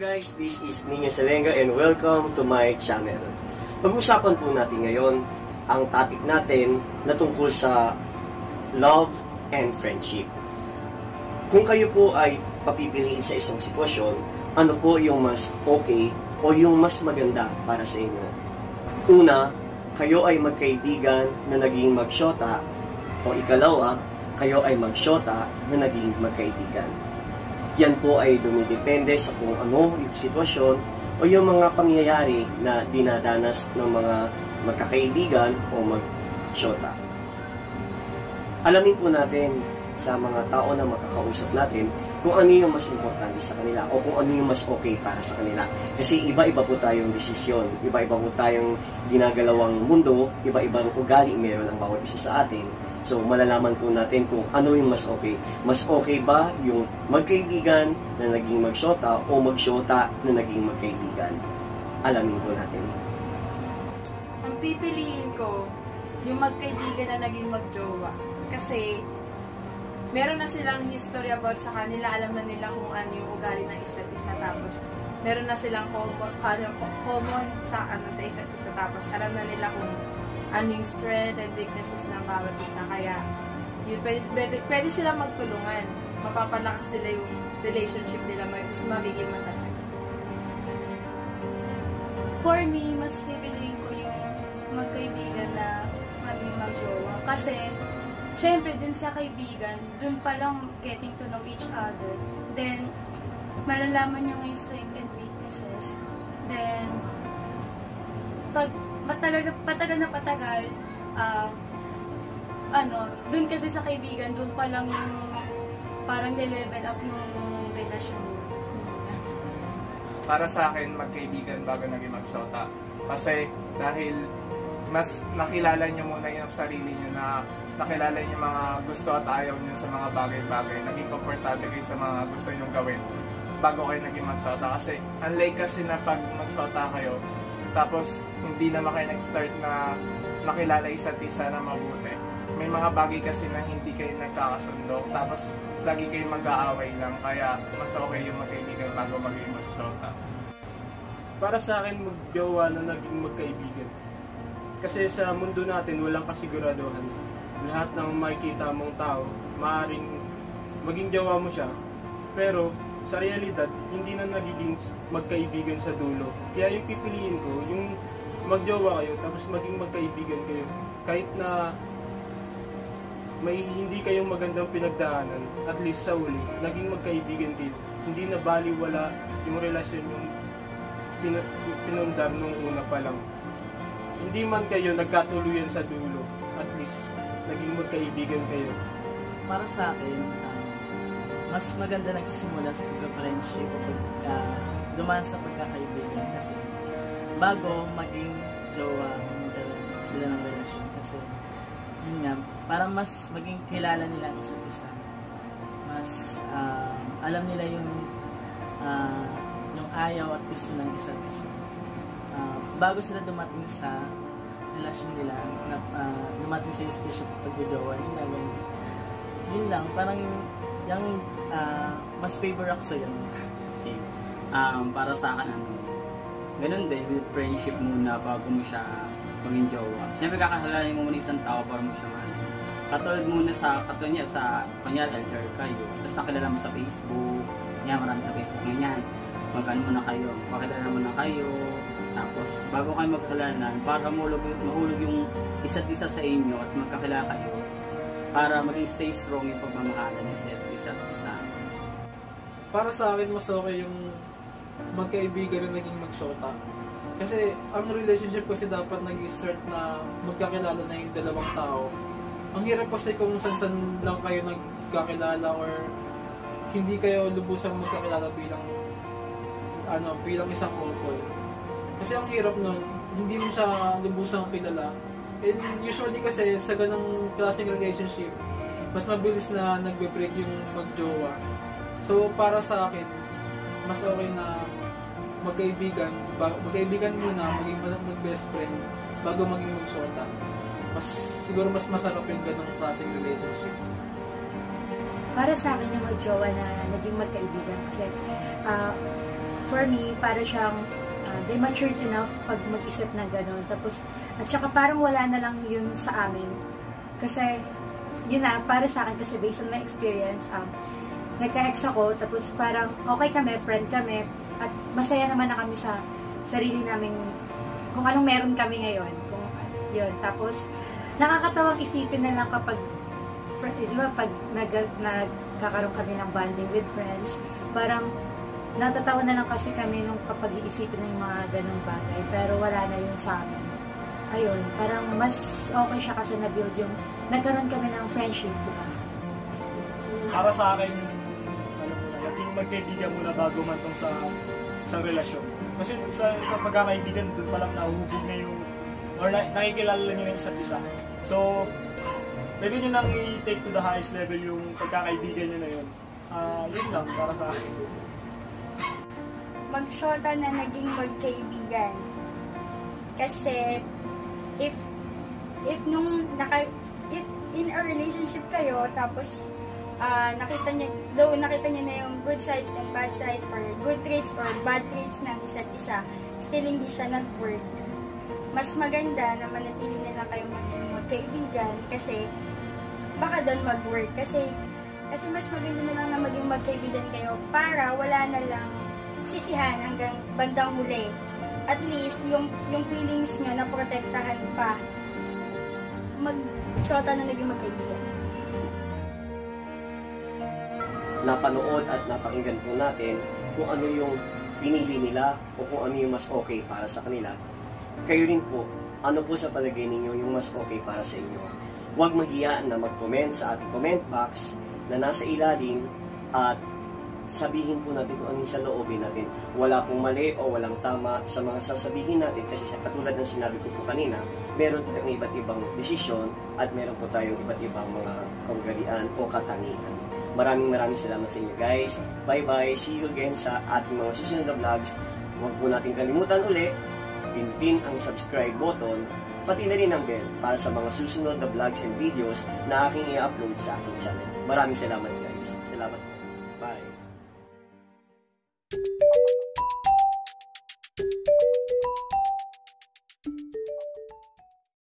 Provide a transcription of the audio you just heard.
guys, this is Nino Salenga and welcome to my channel. Pag-usapan po natin ngayon ang topic natin na tungkol sa love and friendship. Kung kayo po ay papipiliin sa isang sitwasyon, ano po yung mas okay o yung mas maganda para sa inyo? Una, kayo ay magkaibigan na naging magsyota o ikalawa, kayo ay magsyota na naging magkaibigan. Yan po ay dumidepende sa kung ano yung sitwasyon o yung mga pangyayari na dinadanas ng mga magkakaibigan o magsyota. Alamin po natin sa mga tao na makakausap natin kung ano yung mas importante sa kanila o kung ano yung mas okay para sa kanila. Kasi iba-iba po tayong desisyon, iba-iba po tayong ginagalawang mundo, iba-ibang ugali meron ang bawat isa sa atin. So, malalaman po natin kung ano yung mas okay. Mas okay ba yung magkaibigan na naging magsyota o magsyota na naging magkaibigan? Alamin po natin. Ang pipiliin ko, yung magkaibigan na naging magjowa. Kasi, meron na silang history about sa kanila, alam na nila kung ano yung ugali ng isa't isa. Tapos, meron na silang common, sa, ano, sa isa't isa. Tapos, alam na nila kung ano yung strength and weaknesses ng bawat isa. Kaya, yun, pwede, pwede, pwede sila magtulungan. Mapapalakas sila yung relationship nila, mas magiging matatag. For me, mas pipiliin ko yung magkaibigan na maging magjowa. Kasi, syempre, dun sa kaibigan, dun pa lang getting to know each other. Then, malalaman yung strength and weaknesses. Then, pag patagal, patagal na patagal, uh, ano, dun kasi sa kaibigan, dun pa lang yung parang level up yung relasyon. Para sa akin, magkaibigan bago naging magsyota. Kasi dahil mas nakilala nyo muna yung sarili nyo na nakilala nyo mga gusto at ayaw nyo sa mga bagay-bagay. Naging komportable kayo sa mga gusto nyo gawin bago kayo naging magsyota. Kasi unlike kasi na pag magsyota kayo, tapos hindi naman kayo nag-start na makilala isa't isa na mabuti. May mga bagay kasi na hindi kayo nagkakasundo, tapos lagi kayo mag-aaway lang, kaya mas okay yung magkaibigan bago maging magsyota. Para sa akin, magjowa na naging magkaibigan. Kasi sa mundo natin, walang kasiguraduhan. Lahat ng makikita mong tao, maaaring maging jowa mo siya. Pero sa realidad, hindi na nagiging magkaibigan sa dulo. Kaya yung pipiliin ko, yung magjowa kayo, tapos maging magkaibigan kayo. Kahit na may hindi kayong magandang pinagdaanan, at least sa uli, naging magkaibigan kayo. Hindi na baliwala yung relasyon yung pin- pinundar nung una pa lang. Hindi man kayo nagkatuluyan sa dulo, at least naging magkaibigan kayo. Para sa akin, mas maganda nagsisimula sa pagka-friendship pagka dumaan sa pagkakaibigan kasi bago maging jowa magkaroon sila ng relasyon. Kasi yun nga, para mas maging kilala nila ang isa't isa. Mas uh, alam nila yung uh, yung ayaw at gusto ng isa't isa. Uh, bago sila dumating sa relasyon nila na, uh, dumating sa stage of pag-jowa yun lang yun lang parang yung uh, mas favor ako sa yan. Okay. Um, para sa akin, ano, ganun din, with friendship muna bago mo siya maging jowa. Siyempre kakakalanin mo muna isang tao para mo siya man. Katulad muna sa, katulad niya, sa, kanyari, LDR kayo. Tapos nakilala mo sa Facebook. Yan, marami sa Facebook ganyan. Magkano muna kayo, makilala muna kayo. Tapos, bago kayo magkalanan, para mahulog, mahulog yung isa't isa sa inyo at magkakilala kayo, para maging stay strong yung pagmamahalan niyo sa isa't isa. Para sa akin, mas okay yung magkaibigan na naging magsyota. Kasi ang relationship kasi dapat nag-start na magkakilala na yung dalawang tao. Ang hirap kasi kung san-san lang kayo nagkakilala or hindi kayo lubusang magkakilala bilang ano, bilang isang couple. Kasi ang hirap nun, hindi mo siya lubusang kilala And usually kasi sa ganong klaseng relationship, mas mabilis na nagbe-break yung magjowa. So para sa akin, mas okay na magkaibigan, magkaibigan muna, maging mag-best friend bago maging magsyota. Mas siguro mas masarap yung ganong klaseng relationship. Para sa akin yung magjowa na naging magkaibigan kasi uh, for me, para siyang uh, they matured enough pag mag-isip na gano'n. Tapos, at saka parang wala na lang yun sa amin. Kasi, yun na, para sa akin, kasi based on my experience, um, nagka-ex ako, tapos parang okay kami, friend kami, at masaya naman na kami sa sarili namin, kung anong meron kami ngayon. Kung, yun. Tapos, nakakatawang isipin na lang kapag, di ba, pag nag, nagkakaroon kami ng bonding with friends, parang natatawa na lang kasi kami nung kapag iisipin ng mga ganong bagay, pero wala na yun sa amin. Ayun, parang mas okay siya kasi na-build yung, nagkaroon kami ng friendship, di ba? Para sa akin, ano naging magkaibigan muna bago man tong sa isang relasyon. Kasi sa pagkakaibigan, doon pa lang nahuhubog na yung, or na, nakikilala nyo ng isa't isa. So, pwede nyo nang i-take to the highest level yung pagkakaibigan nyo na yun. Ah, yun lang para sa akin. Magsyota na naging magkaibigan. Kasi, if, if nung, naka, if in a relationship kayo, tapos, uh, nakita niyo, though nakita niyo na yung good sides and bad sides, or good traits or bad traits ng isa't isa, still hindi siya nag-work. Mas maganda na manatili na lang kayong maging magkaibigan kasi baka doon mag-work. Kasi, kasi mas maganda na lang na maging magkaibigan kayo para wala na lang sisihan hanggang bandang huli. At least, yung, yung feelings nyo na protektahan pa. Mag-shota na naging magkaibigan. Napanood at napakinggan po natin kung ano yung pinili nila o kung ano yung mas okay para sa kanila. Kayo rin po, ano po sa palagay ninyo yung mas okay para sa inyo. Huwag mahiyaan na mag-comment sa ating comment box na nasa ilalim at sabihin po natin kung ano yung sa loobin natin. Wala pong mali o walang tama sa mga sasabihin natin kasi katulad ng sinabi ko po kanina, meron tayong iba't ibang desisyon at meron po tayong iba't ibang mga kaugalian o katangian. Maraming maraming salamat sa inyo guys. Bye bye. See you again sa ating mga susunod na vlogs. Huwag po natin kalimutan uli, pinpin ang subscribe button, pati na rin ang bell para sa mga susunod na vlogs and videos na aking i-upload sa aking channel. Maraming salamat guys. Salamat.